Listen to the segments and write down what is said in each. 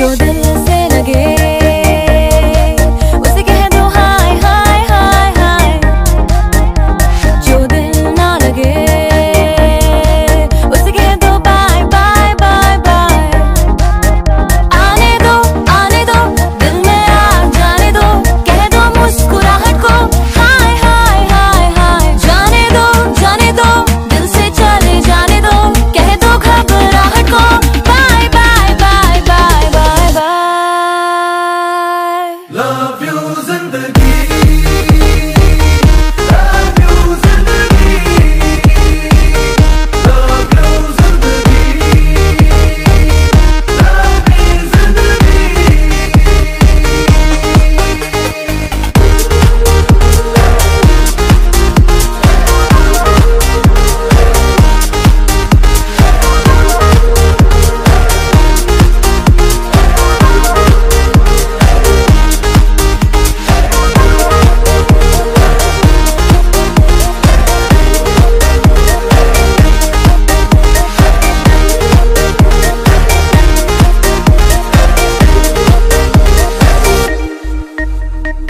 You're the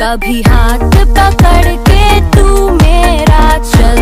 कभी हाथ पकड़ के तू मेरा चल